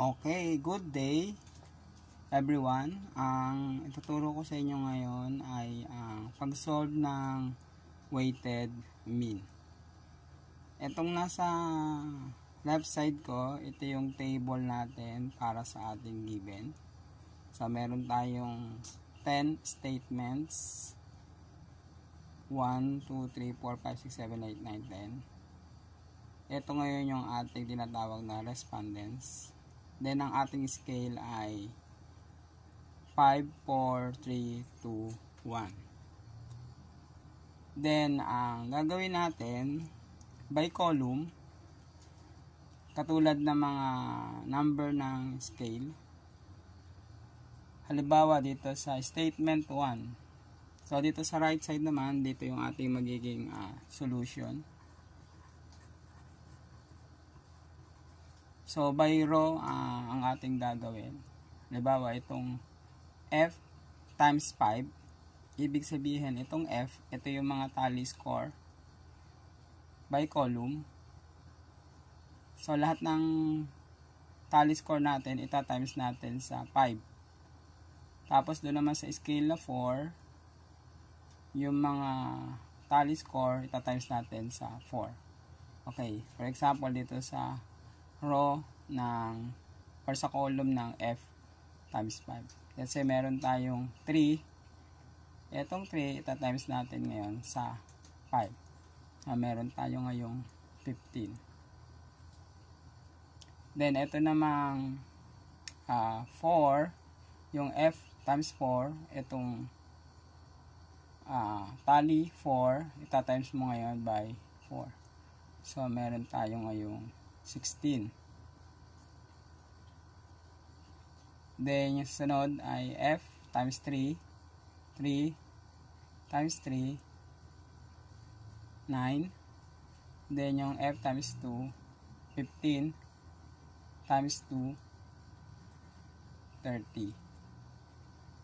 Okay, good day everyone. Ang ituturo ko sa inyo ngayon ay ang pag-solve ng weighted mean. Itong nasa left side ko, ito yung table natin para sa ating given. So, meron tayong 10 statements. 1, 2, 3, 4, 5, 6, 7, 8, 9, 10. Ito ngayon yung ating tinatawag na respondents. Then, ang ating scale ay 5, 4, 3, 2, 1. Then, ang gagawin natin, by column, katulad ng mga number ng scale. Halimbawa, dito sa statement 1. So, dito sa right side naman, dito yung ating magiging uh, solution. So, by row uh, ang ating gagawin. Halimbawa, itong F times 5. Ibig sabihin, itong F, ito yung mga tally score by column. So, lahat ng tally score natin, ita times natin sa 5. Tapos, doon naman sa scale na 4, yung mga tally score, ita times natin sa 4. Okay, for example, dito sa row ng or sa column ng F times 5. Let's say meron tayong 3. Etong 3, ita times natin ngayon sa 5. Ah, meron tayo ngayong 15. Then, ito namang uh, ah, 4, yung F times 4, itong uh, tally 4, ita times mo ngayon by 4. So, meron tayo ngayong 16. Then, yung sunod ay F times 3. 3 times 3. 9. Then, yung F times 2. 15 times 2. 30.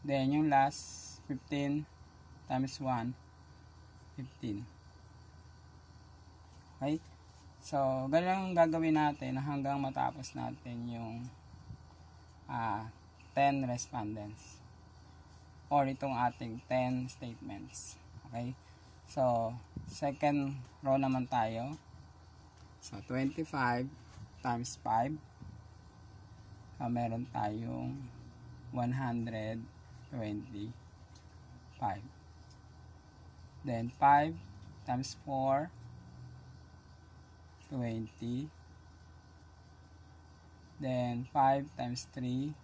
Then, yung last 15 times 1. 15. Okay? So, ganun ang gagawin natin hanggang matapos natin yung uh, 10 respondents or itong ating 10 statements. Okay? So, second row naman tayo. So, 25 times 5. So, meron tayong 125. Then, 5 times 4 20 then 5 times 3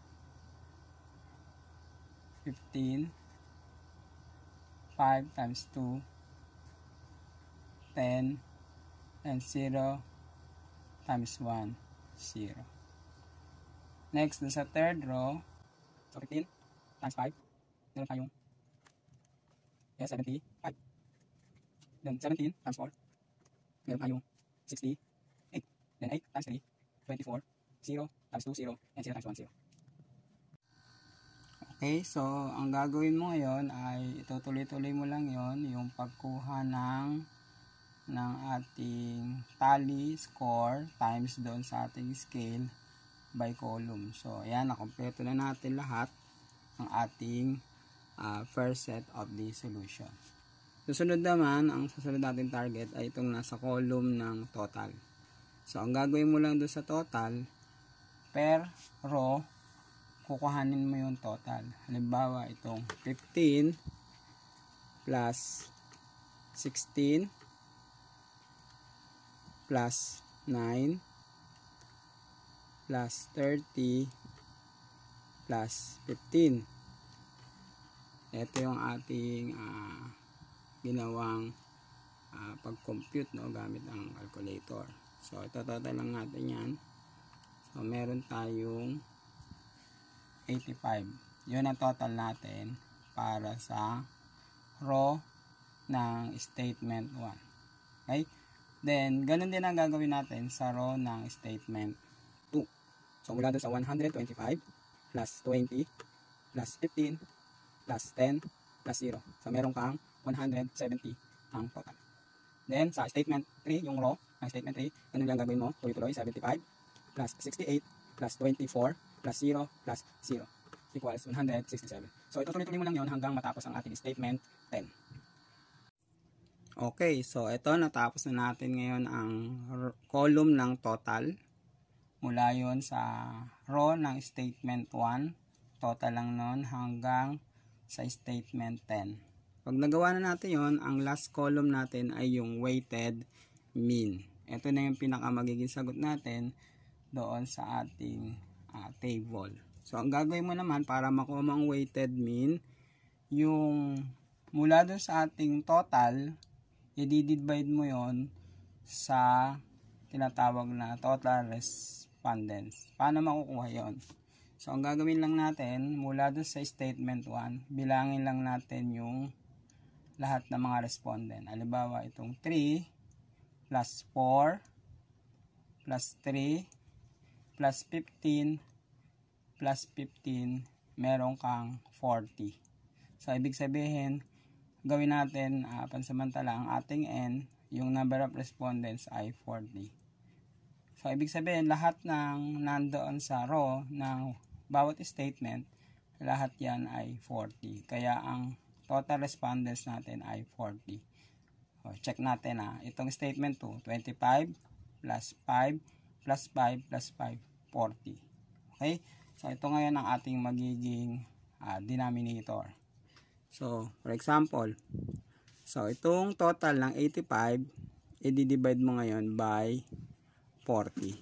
15 5 times 2 10 and 0 times 1 0 next dun sa third row. So 15 times 5 meron tayong yeah, 75 then 17 times 4 meron tayong 60, 8. Then 8 times 3, 24, 0 times 2, 0, and 0 times 1, 0. Okay, so ang gagawin mo ngayon ay itutuloy-tuloy mo lang yon yung pagkuha ng ng ating tally score times doon sa ating scale by column. So, ayan, nakompleto na natin lahat ng ating uh, first set of the solution. Susunod naman, ang susunod natin target ay itong nasa column ng total. So, ang gagawin mo lang doon sa total, per row, kukuhanin mo yung total. Halimbawa, itong 15 plus 16 plus 9 plus 30 plus 15. Ito yung ating uh, ginawang uh, pag-compute no, gamit ang calculator. So, ito lang natin yan. So, meron tayong 85. Yun ang total natin para sa row ng statement 1. Okay? Then, ganun din ang gagawin natin sa row ng statement 2. So, mula doon sa 125 plus 20 plus 15 plus 10 plus 0. So, meron kang 170 ang total. Then, sa statement 3, yung row ng statement 3, ganun lang gagawin mo, tuloy-tuloy, 75 plus 68 plus 24 plus 0 plus 0 equals 167. So itutuloy-tuloy mo lang yon hanggang matapos ang ating statement 10. Okay, so ito natapos na natin ngayon ang column ng total. Mula yon sa row ng statement 1, total lang nun hanggang sa statement 10. Pag nagawa na natin yon, ang last column natin ay yung weighted mean. Ito na yung pinaka magiging sagot natin doon sa ating uh, table. So, ang gagawin mo naman para makuha ang weighted mean, yung mula doon sa ating total, i-divide mo yon sa tinatawag na total respondents. Paano makukuha yon? So, ang gagawin lang natin, mula doon sa statement 1, bilangin lang natin yung lahat ng mga respondent. Halimbawa, itong 3 plus 4 plus 3 plus 15 plus 15 meron kang 40. So, ibig sabihin, gawin natin uh, pansamantala ang ating n, yung number of respondents ay 40. So, ibig sabihin, lahat ng nandoon sa row ng bawat statement, lahat yan ay 40. Kaya, ang total respondents natin ay 40. So, check natin ha. Ah. Itong statement 2, 25 plus 5 plus 5 plus 5, 40. Okay? So, ito ngayon ang ating magiging uh, denominator. So, for example, so itong total ng 85, i-divide mo ngayon by 40.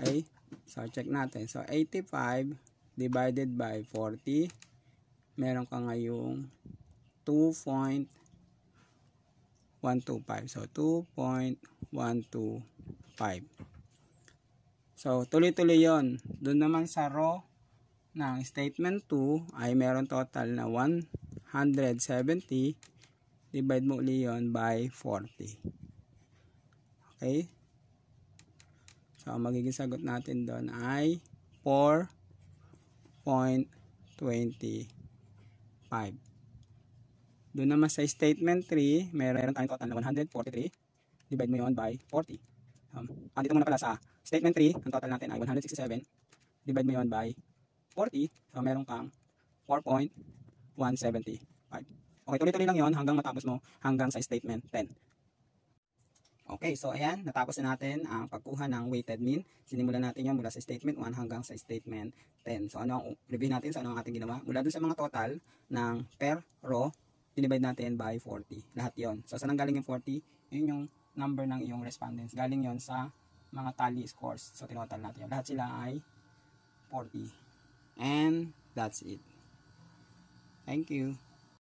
Okay? So, check natin. So, 85 divided by 40, meron ka ngayong 2.125. So, 2.125. So, tuloy-tuloy yon Doon naman sa row ng statement 2 ay meron total na 170 divide mo uli yun by 40 okay? So ang magiging sagot natin doon ay 4.25 doon naman sa statement 3 meron tayong total na 143 divide mo yun by 40 um, andito muna pala sa statement 3 ang total natin ay 167 divide mo yun by 40. So, meron kang 4.175. Okay, tuloy-tuloy lang yon hanggang matapos mo hanggang sa statement 10. Okay, so ayan, natapos na natin ang pagkuha ng weighted mean. Sinimulan natin yan mula sa statement 1 hanggang sa statement 10. So ano ang review natin sa ano ang ating ginawa? Mula dun sa mga total ng per row, dinivide natin by 40. Lahat yon. So saan galing yung 40? Yun yung number ng iyong respondents. Galing yon sa mga tally scores. So tinotal natin yun. Lahat sila ay 40. And that's it. Thank you.